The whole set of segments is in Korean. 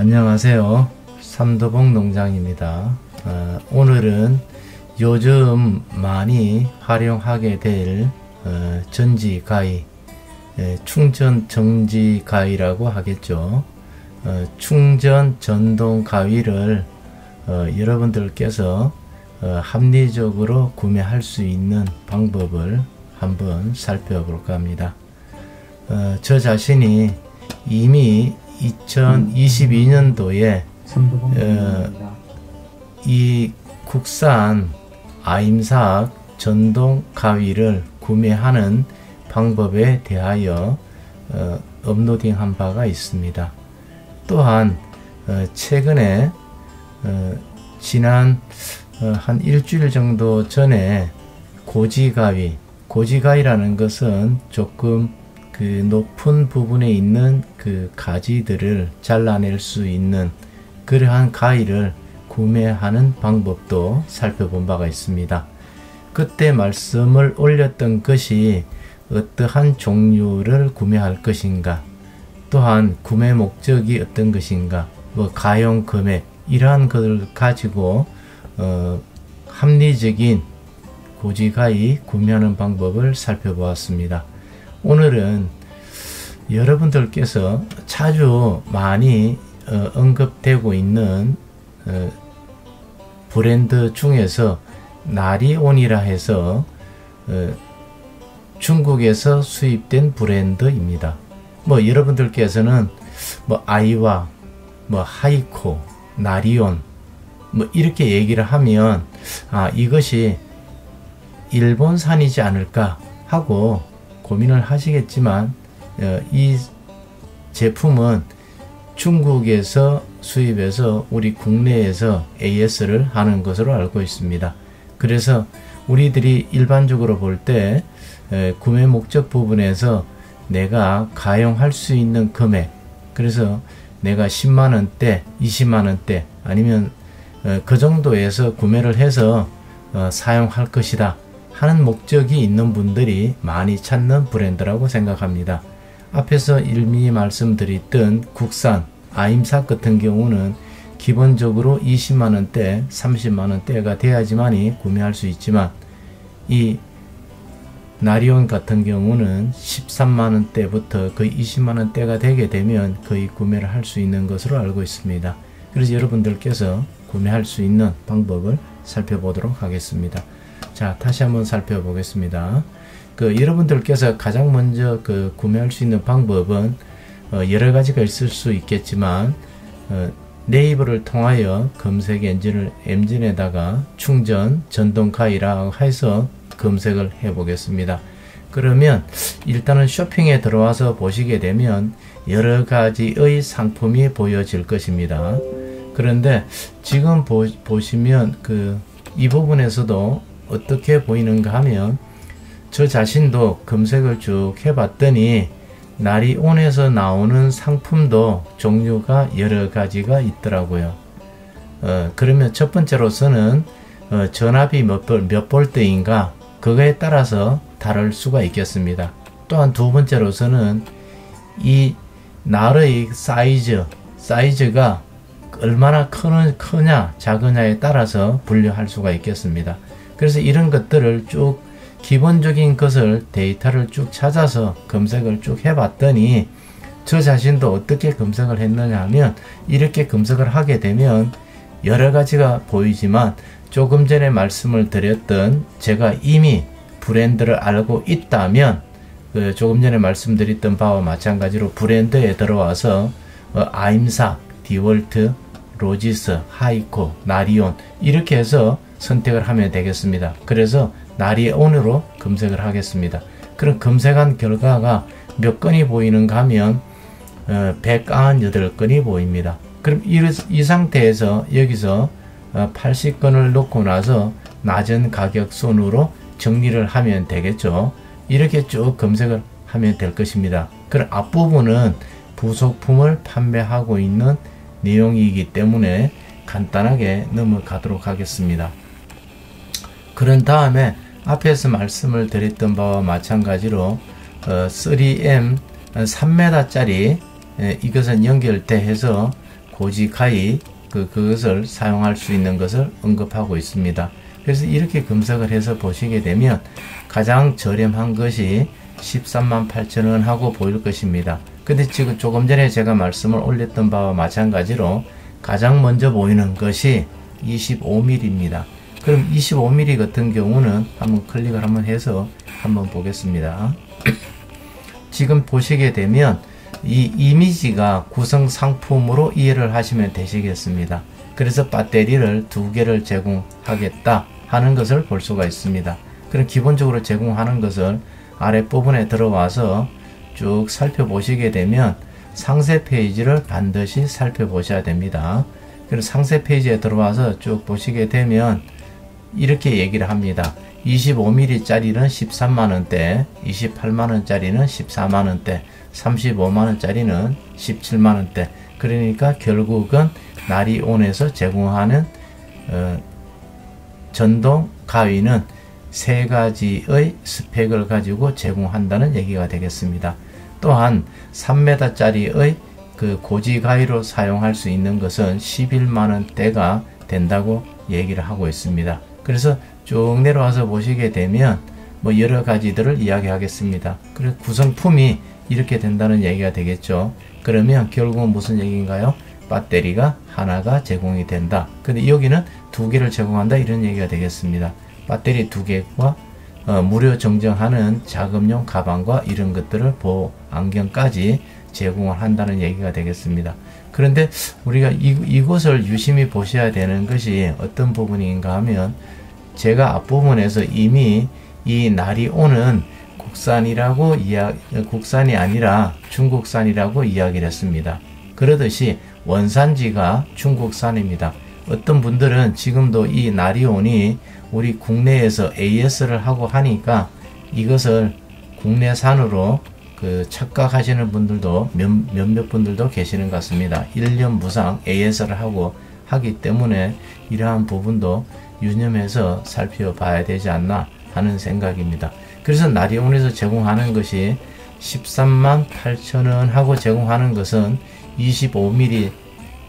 안녕하세요. 삼도봉 농장입니다. 어, 오늘은 요즘 많이 활용하게 될 어, 전지 가위, 예, 충전 정지 가위라고 하겠죠. 어, 충전 전동 가위를 어, 여러분들께서 어, 합리적으로 구매할 수 있는 방법을 한번 살펴볼까 합니다. 어, 저 자신이 이미 2022년도에 어, 이 국산 아임삭 전동 가위를 구매하는 방법에 대하여 어, 업로딩한 바가 있습니다. 또한 어, 최근에 어, 지난 어, 한 일주일 정도 전에 고지가위, 고지가위라는 것은 조금 그 높은 부분에 있는 그 가지들을 잘라낼 수 있는 그러한 가위를 구매하는 방법도 살펴본 바가 있습니다. 그때 말씀을 올렸던 것이 어떠한 종류를 구매할 것인가, 또한 구매 목적이 어떤 것인가, 뭐 가용 금액 이러한 것을 가지고 어, 합리적인 고지가위 구매하는 방법을 살펴보았습니다. 오늘은 여러분들께서 자주 많이 어, 언급되고 있는 어, 브랜드 중에서 나리온이라 해서 어, 중국에서 수입된 브랜드입니다. 뭐 여러분들께서는 뭐 아이와 뭐 하이코, 나리온 뭐 이렇게 얘기를 하면 아 이것이 일본산이지 않을까 하고 고민을 하시겠지만 어, 이 제품은 중국에서 수입해서 우리 국내에서 AS를 하는 것으로 알고 있습니다. 그래서 우리들이 일반적으로 볼 때 구매 목적 부분에서 내가 가용할 수 있는 금액 그래서 내가 10만 원대, 20만 원대 아니면 어, 그 정도에서 구매를 해서 어, 사용할 것이다 하는 목적이 있는 분들이 많이 찾는 브랜드라고 생각합니다. 앞에서 일미 말씀드렸던 국산 아임삭 같은 경우는 기본적으로 20만원대, 30만원대가 돼야지만이 구매할 수 있지만 이 나리온 같은 경우는 13만원대부터 거의 20만원대가 되게 되면 거의 구매를 할 수 있는 것으로 알고 있습니다. 그래서 여러분들께서 구매할 수 있는 방법을 살펴보도록 하겠습니다. 자, 다시 한번 살펴보겠습니다. 그 여러분들께서 가장 먼저 그 구매할 수 있는 방법은 어, 여러 가지가 있을 수 있겠지만 어, 네이버를 통하여 검색 엔진을 엔진에다가 충전 전동카이라 해서 검색을 해 보겠습니다. 그러면 일단은 쇼핑에 들어와서 보시게 되면 여러 가지의 상품이 보여질 것입니다. 그런데 지금 보, 보시면 그 이 부분에서도 어떻게 보이는가 하면 저 자신도 검색을 쭉 해봤더니 나리온에서 나오는 상품도 종류가 여러 가지가 있더라고요. 어, 그러면 첫 번째로서는 어, 전압이 몇, 볼, 몇 볼트인가 그거에 따라서 다를 수가 있겠습니다. 또한 두 번째로서는 이 날의 사이즈, 사이즈가 얼마나 크느, 크냐 작으냐에 따라서 분류할 수가 있겠습니다. 그래서 이런 것들을 쭉 기본적인 것을 데이터를 쭉 찾아서 검색을 쭉 해봤더니 저 자신도 어떻게 검색을 했느냐 하면 이렇게 검색을 하게 되면 여러 가지가 보이지만 조금 전에 말씀을 드렸던 제가 이미 브랜드를 알고 있다면 그 조금 전에 말씀드렸던 바와 마찬가지로 브랜드에 들어와서 어, 아임삭, 디월트, 로지스, 하이코, 나리온 이렇게 해서 선택을 하면 되겠습니다. 그래서 나리온으로 검색을 하겠습니다. 그럼 검색한 결과가 몇 건이 보이는가 하면 어, 198건이 보입니다. 그럼 이, 이 상태에서 여기서 어, 80건을 놓고 나서 낮은 가격 순으로 정리를 하면 되겠죠. 이렇게 쭉 검색을 하면 될 것입니다. 그럼 앞부분은 부속품을 판매하고 있는 내용이기 때문에 간단하게 넘어가도록 하겠습니다. 그런 다음에 앞에서 말씀을 드렸던 바와 마찬가지로 어, 3M 3m짜리 이것은 연결돼 해서 고지가히 그, 그것을 사용할 수 있는 것을 언급하고 있습니다. 그래서 이렇게 검색을 해서 보시게 되면 가장 저렴한 것이 13만 8천 원 하고 보일 것입니다. 근데 지금 조금 전에 제가 말씀을 올렸던 바와 마찬가지로 가장 먼저 보이는 것이 25mm입니다. 그럼 25mm 같은 경우는 한번 클릭을 한번 해서 한번 보겠습니다. 지금 보시게 되면 이 이미지가 구성 상품으로 이해를 하시면 되시겠습니다. 그래서 배터리를 두 개를 제공하겠다 하는 것을 볼 수가 있습니다. 그럼 기본적으로 제공하는 것을 아랫부분에 들어와서 쭉 살펴보시게 되면 상세 페이지를 반드시 살펴보셔야 됩니다. 그리고 상세 페이지에 들어와서 쭉 보시게 되면 이렇게 얘기를 합니다. 25mm 짜리는 13만원대, 28만원짜리는 14만원대, 35만원짜리는 17만원대. 그러니까 결국은 나리온에서 제공하는 어, 전동 가위는 세 가지의 스펙을 가지고 제공한다는 얘기가 되겠습니다. 또한 3m짜리의 그 고지 가위로 사용할 수 있는 것은 11만원대가 된다고 얘기를 하고 있습니다. 그래서 쭉 내려와서 보시게 되면 뭐 여러 가지들을 이야기하겠습니다. 그리고 구성품이 이렇게 된다는 얘기가 되겠죠. 그러면 결국은 무슨 얘기인가요? 배터리가 하나가 제공이 된다. 근데 여기는 두 개를 제공한다 이런 얘기가 되겠습니다. 배터리 두 개와 어, 무료 정정하는 자금용 가방과 이런 것들을 보호 안경까지 제공을 한다는 얘기가 되겠습니다. 그런데 우리가 이, 이곳을 유심히 보셔야 되는 것이 어떤 부분인가 하면 제가 앞부분에서 이미 이 날이 오는 국산이라고 이야 국산이 아니라 중국산이라고 이야기를 했습니다. 그러듯이 원산지가 중국산입니다. 어떤 분들은 지금도 이 나리온이 우리 국내에서 AS를 하고 하니까 이것을 국내산으로 그 착각하시는 분들도 몇, 몇몇 분들도 계시는 것 같습니다. 1년 무상 AS를 하고 하기 때문에 이러한 부분도 유념해서 살펴봐야 되지 않나 하는 생각입니다. 그래서 나리온에서 제공하는 것이 13만 8천원 하고 제공하는 것은 25mm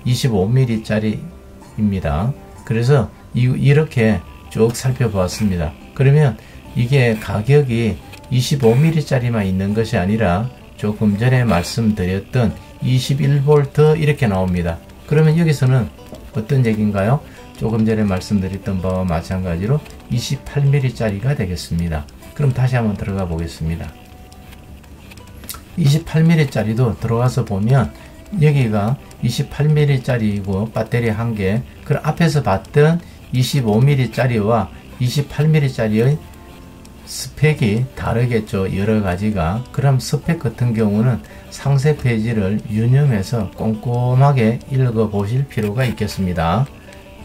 25mm 짜리입니다. 그래서 이, 이렇게 쭉 살펴보았습니다. 그러면 이게 가격이 25mm 짜리만 있는 것이 아니라 조금 전에 말씀드렸던 21V 이렇게 나옵니다. 그러면 여기서는 어떤 얘기인가요? 조금 전에 말씀드렸던 바와 마찬가지로 28mm 짜리가 되겠습니다. 그럼 다시 한번 들어가 보겠습니다. 28mm 짜리도 들어가서 보면 여기가 28mm 짜리이고 배터리 한 개, 그 앞에서 봤던 25mm 짜리와 28mm 짜리의 스펙이 다르겠죠. 여러 가지가. 그럼 스펙 같은 경우는 상세 페이지를 유념해서 꼼꼼하게 읽어 보실 필요가 있겠습니다.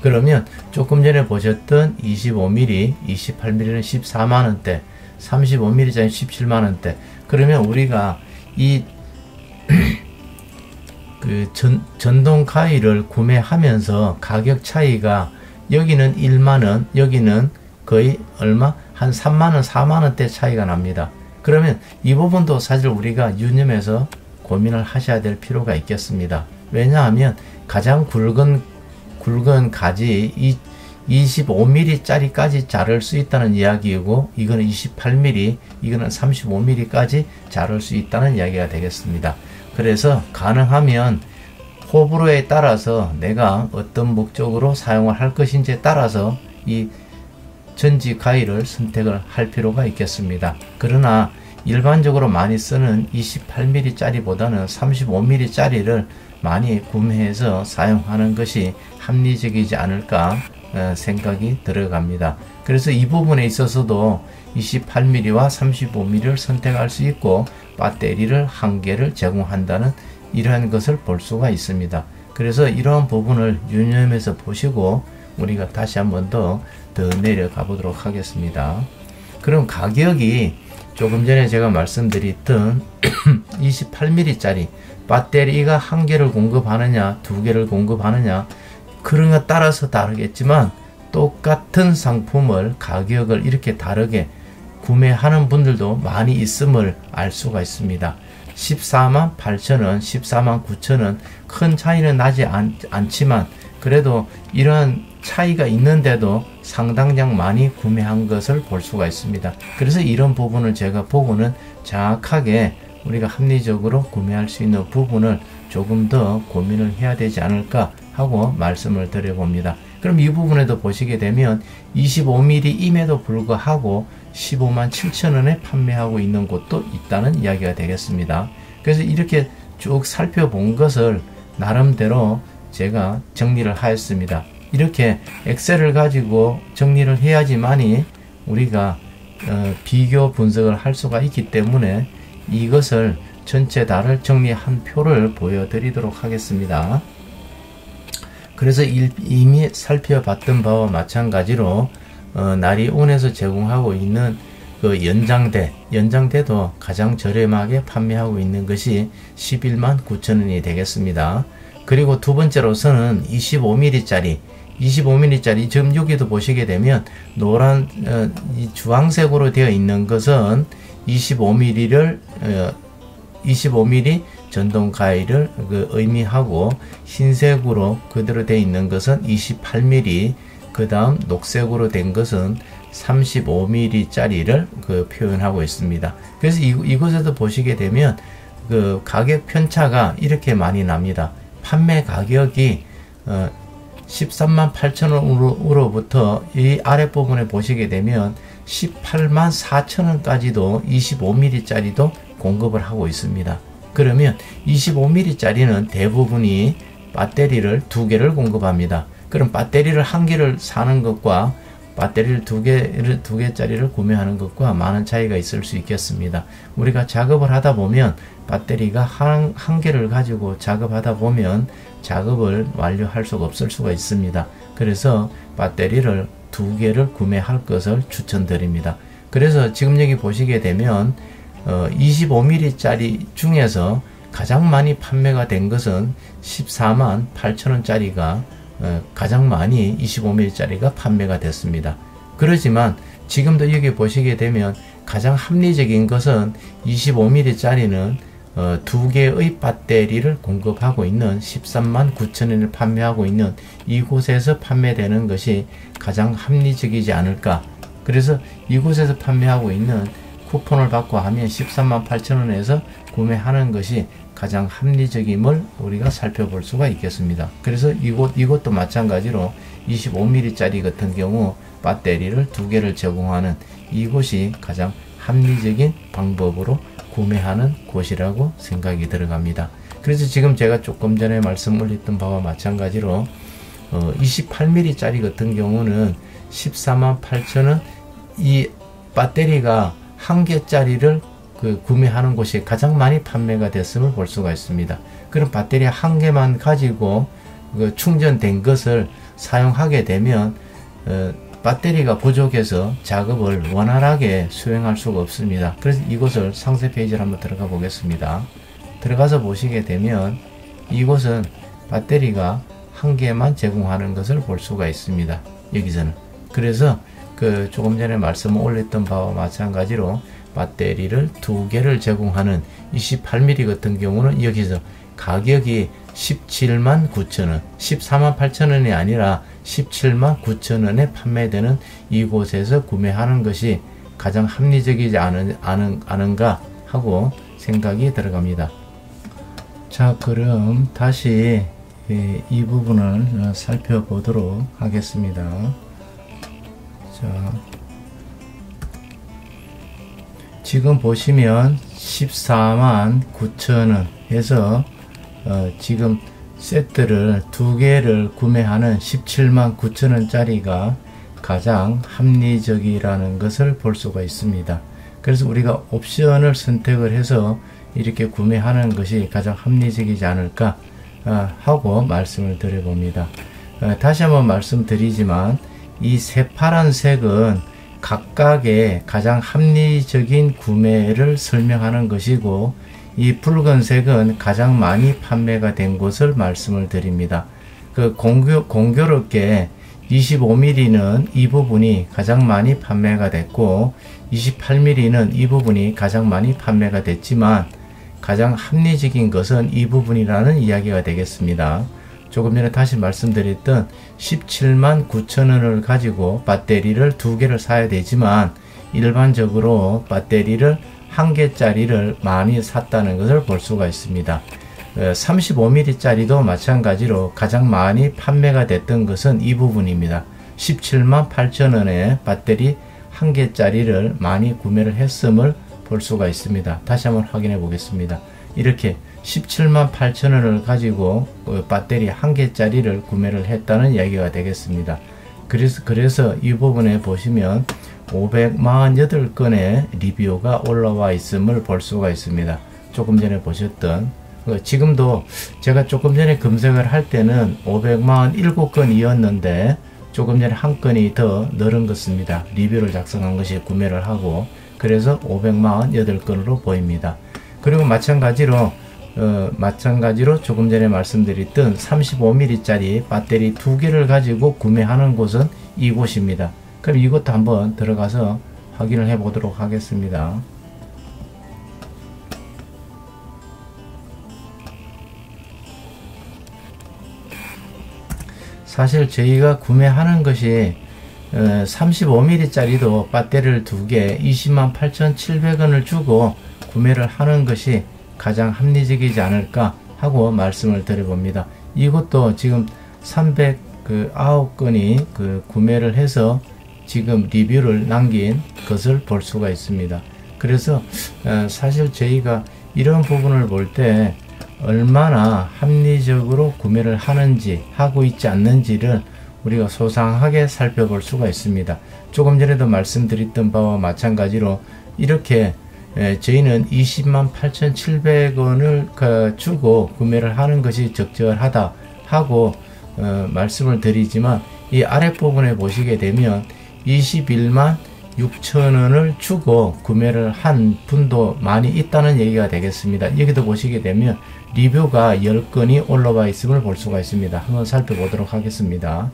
그러면 조금 전에 보셨던 25mm, 28mm는 14만원대, 35mm짜리 17만원대. 그러면 우리가 이 그 전, 전동 가위를 구매하면서 가격 차이가 여기는 1만원, 여기는 거의 얼마? 한 3만원, 4만원대 차이가 납니다. 그러면 이 부분도 사실 우리가 유념해서 고민을 하셔야 될 필요가 있겠습니다. 왜냐하면 가장 굵은 굵은 가지 이 25mm 짜리까지 자를 수 있다는 이야기이고 이거는 28mm 이거는 35mm까지 자를 수 있다는 이야기가 되겠습니다. 그래서 가능하면 호불호에 따라서 내가 어떤 목적으로 사용을 할 것인지에 따라서 이 전지 가위를 선택을 할 필요가 있겠습니다. 그러나 일반적으로 많이 쓰는 28mm 짜리보다는 35mm 짜리를 많이 구매해서 사용하는 것이 합리적이지 않을까 어, 생각이 들어갑니다. 그래서 이 부분에 있어서도 28mm와 35mm를 선택할 수 있고 배터리를 한 개를 제공한다는 이러한 것을 볼 수가 있습니다. 그래서 이러한 부분을 유념해서 보시고 우리가 다시 한 번 더 더 내려가 보도록 하겠습니다. 그럼 가격이 조금 전에 제가 말씀드렸던 28mm 짜리 배터리가 한 개를 공급하느냐 두 개를 공급하느냐 그런 것 따라서 다르겠지만 똑같은 상품을 가격을 이렇게 다르게 구매하는 분들도 많이 있음을 알 수가 있습니다. 14만 8천원, 14만 9천원 큰 차이는 나지 않, 않지만 그래도 이러한 차이가 있는데도 상당량 많이 구매한 것을 볼 수가 있습니다. 그래서 이런 부분을 제가 보고는 정확하게 우리가 합리적으로 구매할 수 있는 부분을 조금 더 고민을 해야 되지 않을까 하고 말씀을 드려봅니다. 그럼 이 부분에도 보시게 되면 25mm임에도 불구하고 15만 7천원에 판매하고 있는 곳도 있다는 이야기가 되겠습니다. 그래서 이렇게 쭉 살펴본 것을 나름대로 제가 정리를 하였습니다. 이렇게 엑셀을 가지고 정리를 해야지만이 우리가 어, 비교 분석을 할 수가 있기 때문에 이것을 전체 다를 정리한 표를 보여드리도록 하겠습니다. 그래서 이미 살펴봤던 바와 마찬가지로 어, 나리온에서 제공하고 있는 그 연장대, 연장대도 가장 저렴하게 판매하고 있는 것이 11만 9천원이 되겠습니다. 그리고 두 번째로서는 25mm짜리 25mm짜리 지금 여기도 보시게 되면 노란 어, 주황색으로 되어 있는 것은 25mm를 어, 25mm 전동 가위를 그 의미하고 흰색으로 그대로 되어 있는 것은 28mm 그 다음 녹색으로 된 것은 35mm 짜리를 그 표현하고 있습니다. 그래서 이, 이곳에도 보시게 되면 그 가격 편차가 이렇게 많이 납니다. 판매 가격이 어 13만 8천원으로부터 이 아랫부분에 보시게 되면 18만 4천 원까지도 25mm 짜리도 공급을 하고 있습니다. 그러면 25mm짜리는 대부분이 배터리를 두 개를 공급합니다. 그럼 배터리를 한 개를 사는 것과 배터리를 두 개를 두 개짜리를 구매하는 것과 많은 차이가 있을 수 있겠습니다. 우리가 작업을 하다 보면 배터리가 한, 한 개를 가지고 작업하다 보면 작업을 완료할 수가 없을 수가 있습니다. 그래서 배터리를 두 개를 구매할 것을 추천드립니다. 그래서 지금 여기 보시게 되면 어, 25mm짜리 중에서 가장 많이 판매가 된 것은 14만 8천원 짜리가 어, 가장 많이 25mm짜리가 판매가 됐습니다. 그렇지만 지금도 여기 보시게 되면 가장 합리적인 것은 25mm짜리는 어, 두 개의 배터리를 공급하고 있는 13만 9천원을 판매하고 있는 이곳에서 판매되는 것이 가장 합리적이지 않을까. 그래서 이곳에서 판매하고 있는 쿠폰을 받고 하면 13만 8천원에서 구매하는 것이 가장 합리적임을 우리가 살펴볼 수가 있겠습니다. 그래서 이곳, 이것도 마찬가지로 25mm 짜리 같은 경우 배터리를 두 개를 제공하는 이곳이 가장 합리적인 방법으로 구매하는 곳이라고 생각이 들어갑니다. 그래서 지금 제가 조금 전에 말씀 올렸던 바와 마찬가지로 어, 28mm 짜리 같은 경우는 14만 8천원 이 배터리가 한 개짜리를 그 구매하는 곳이 가장 많이 판매가 됐음을 볼 수가 있습니다. 그럼 배터리 한 개만 가지고 그 충전된 것을 사용하게 되면 어, 배터리가 부족해서 작업을 원활하게 수행할 수가 없습니다. 그래서 이곳을 상세 페이지를 한번 들어가 보겠습니다. 들어가서 보시게 되면 이곳은 배터리가 한 개만 제공하는 것을 볼 수가 있습니다. 여기서는. 그래서 그 조금 전에 말씀 올렸던 바와 마찬가지로 배터리를 두 개를 제공하는 28mm 같은 경우는 여기서 가격이 17만 9천원, 14만 8천원이 아니라 17만 9천 원에 판매되는 이곳에서 구매하는 것이 가장 합리적이지 않은, 않은, 않은가 하고 생각이 들어갑니다. 자 그럼 다시 이 부분을 살펴보도록 하겠습니다. 자 지금 보시면 14만 9천원 해서 어, 지금 세트를 두 개를 구매하는 17만 9천원짜리가 가장 합리적이라는 것을 볼 수가 있습니다. 그래서 우리가 옵션을 선택을 해서 이렇게 구매하는 것이 가장 합리적이지 않을까 어, 하고 말씀을 드려봅니다. 어, 다시 한번 말씀드리지만 이 새파란 색은 각각의 가장 합리적인 구매를 설명하는 것이고 이 붉은색은 가장 많이 판매가 된 것을 말씀을 드립니다. 그 공교, 공교롭게 25mm는 이 부분이 가장 많이 판매가 됐고 28mm는 이 부분이 가장 많이 판매가 됐지만 가장 합리적인 것은 이 부분이라는 이야기가 되겠습니다. 조금 전에 다시 말씀드렸던 17만 9천 원을 가지고 배터리를 두 개를 사야 되지만 일반적으로 배터리를 한 개짜리를 많이 샀다는 것을 볼 수가 있습니다. 35mm짜리도 어, 마찬가지로 가장 많이 판매가 됐던 것은 이 부분입니다. 17만 8천 원에 배터리 한 개짜리를 많이 구매를 했음을 볼 수가 있습니다. 다시 한번 확인해 보겠습니다. 이렇게 17만 8천 원을 가지고 그 배터리 한 개짜리를 구매를 했다는 이야기가 되겠습니다. 그래서, 그래서 이 부분에 보시면 548건의 리뷰가 올라와 있음을 볼 수가 있습니다. 조금 전에 보셨던 그 지금도 제가 조금 전에 검색을 할 때는 547건이었는데 조금 전에 한 건이 더 늘은 것입니다. 리뷰를 작성한 것이 구매를 하고 그래서 548건으로 보입니다. 그리고 마찬가지로 어, 마찬가지로 조금 전에 말씀드렸던 35mm짜리 배터리 두 개를 가지고 구매하는 곳은 이곳입니다. 그럼 이것도 한번 들어가서 확인을 해 보도록 하겠습니다. 사실 저희가 구매하는 것이 35mm짜리도 어, 배터리를 두 개 208,700원을 주고 구매를 하는 것이 가장 합리적이지 않을까 하고 말씀을 드려봅니다. 이것도 지금 309건이 그 구매를 해서 지금 리뷰를 남긴 것을 볼 수가 있습니다. 그래서 어, 사실 저희가 이런 부분을 볼 때 얼마나 합리적으로 구매를 하는지 하고 있지 않는지를 우리가 소상하게 살펴볼 수가 있습니다. 조금 전에도 말씀드렸던 바와 마찬가지로 이렇게 저희는 20만 8,700원을 주고 구매를 하는 것이 적절하다 하고 어, 말씀을 드리지만 이 아랫부분에 보시게 되면 21만 6천 원을 주고 구매를 한 분도 많이 있다는 얘기가 되겠습니다. 여기도 보시게 되면 리뷰가 10건이 올라와 있음을 볼 수가 있습니다. 한번 살펴보도록 하겠습니다.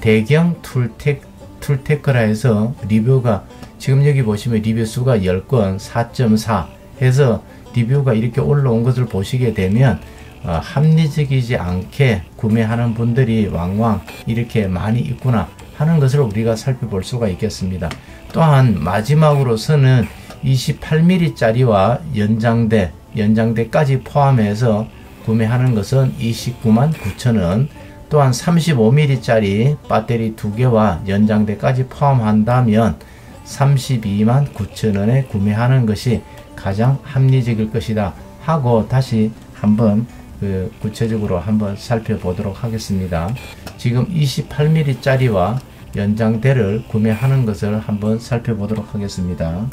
대경 툴텍, 툴테크라 해서 리뷰가 지금 여기 보시면 리뷰 수가 10건 4.4 해서 리뷰가 이렇게 올라온 것을 보시게 되면 어, 합리적이지 않게 구매하는 분들이 왕왕 이렇게 많이 있구나 하는 것을 우리가 살펴볼 수가 있겠습니다. 또한 마지막으로서는 28mm짜리와 연장대, 연장대까지 포함해서 구매하는 것은 29만 9천원, 또한 35mm짜리 배터리 2개와 연장대까지 포함한다면 32만 9천원에 구매하는 것이 가장 합리적일 것이다 하고 다시 한번 그 구체적으로 한번 살펴보도록 하겠습니다. 지금 28mm 짜리와 연장대를 구매하는 것을 한번 살펴보도록 하겠습니다.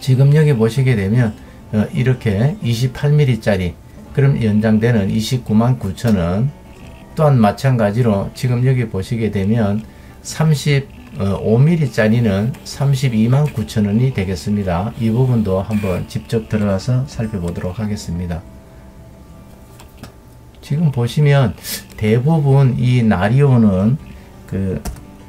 지금 여기 보시게 되면 어, 이렇게 28mm 짜리 그럼 연장대는 29만 9천원 또한 마찬가지로 지금 여기 보시게 되면 35mm 어, 짜리는 32만 9천원이 되겠습니다. 이 부분도 한번 직접 들어가서 살펴보도록 하겠습니다. 지금 보시면 대부분 이 나리오는 그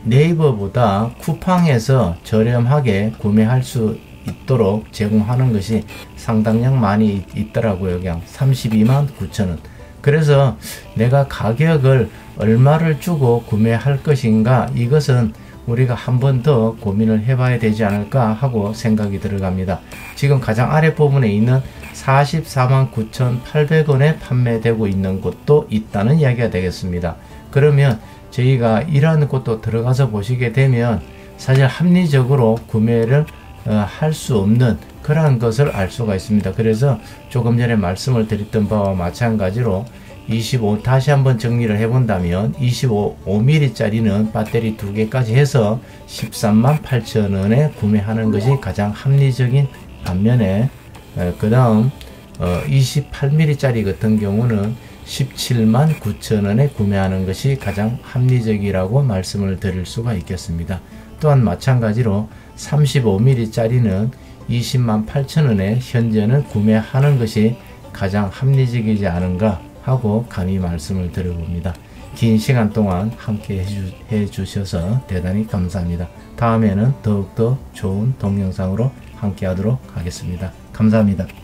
네이버보다 쿠팡에서 저렴하게 구매할 수 있도록 제공하는 것이 상당량 많이 있더라고요. 그냥 32만 9천원. 그래서 내가 가격을 얼마를 주고 구매할 것인가 이것은 우리가 한 번 더 고민을 해봐야 되지 않을까 하고 생각이 들어갑니다. 지금 가장 아래 부분에 있는 44만 9,800원에 판매되고 있는 곳도 있다는 이야기가 되겠습니다. 그러면 저희가 일하는 곳도 들어가서 보시게 되면 사실 합리적으로 구매를 어, 할 수 없는 그러한 것을 알 수가 있습니다. 그래서 조금 전에 말씀을 드렸던 바와 마찬가지로 25 다시 한번 정리를 해본다면 25 5mm 짜리는 배터리 두 개까지 해서 13만 8천 원에 구매하는 것이 가장 합리적인 반면에 그 다음 28mm 어, 같은 경우는 17만 9천 원에 구매하는 것이 가장 합리적이라고 말씀을 드릴 수가 있겠습니다. 또한 마찬가지로 35mm 짜리는 20만 8천 원에 현재는 구매하는 것이 가장 합리적이지 않은가 하고 감히 말씀을 드려봅니다. 긴 시간 동안 함께 해주, 해주 셔서 대단히 감사합니다. 다음에는 더욱더 좋은 동영상으로 함께 하도록 하겠습니다. 감사합니다.